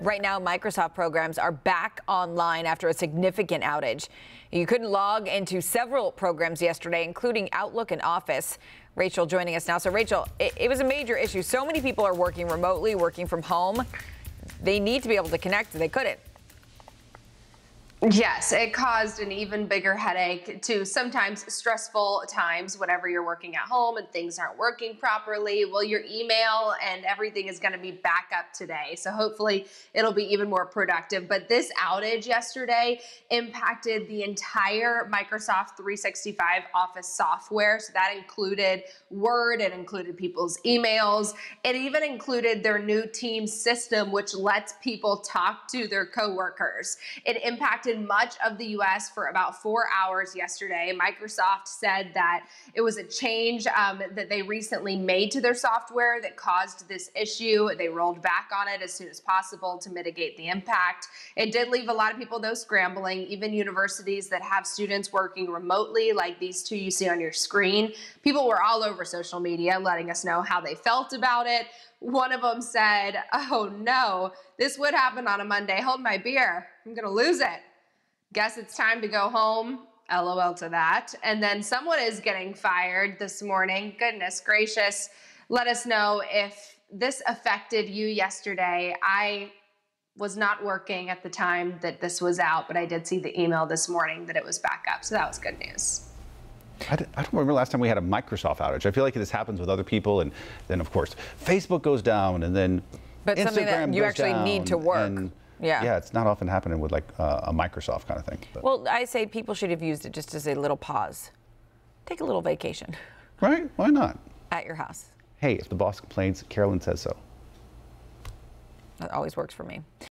Right now, Microsoft programs are back online after a significant outage. You couldn't log into several programs yesterday, including Outlook and Office. Rachel joining us now. So, Rachel, it, it was a major issue. So many people are working remotely, working from home. They need to be able to connect. They couldn't. Yes, it caused an even bigger headache to sometimes stressful times whenever you're working at home and things aren't working properly. Well, your email and everything is going to be back up today. So hopefully it'll be even more productive. But this outage yesterday impacted the entire Microsoft 365 Office software. So that included Word, it included people's emails, it even included their new team system, which lets people talk to their coworkers. It impacted impacted much of the US for about four hours yesterday. Microsoft said that it was a change um, that they recently made to their software that caused this issue. They rolled back on it as soon as possible to mitigate the impact. It did leave a lot of people, though, scrambling. Even universities that have students working remotely, like these two you see on your screen, people were all over social media letting us know how they felt about it. One of them said, Oh no, this would happen on a Monday. Hold my beer. I'm going to lose it. Guess it's time to go home. LOL to that. And then someone is getting fired this morning. Goodness gracious. Let us know if this affected you yesterday. I was not working at the time that this was out, but I did see the email this morning that it was back up. So that was good news. I, don't remember last time we had a Microsoft outage. I feel like this happens with other people, and then of course Facebook goes down, and then but Instagram something that you actually need to work. Yeah. Yeah, it's not often happening with like uh, a Microsoft kind of thing. But. Well, I say people should have used it just as a little pause. Take a little vacation. Right? Why not? At your house. Hey, if the boss complains, Carolyn says so. That always works for me.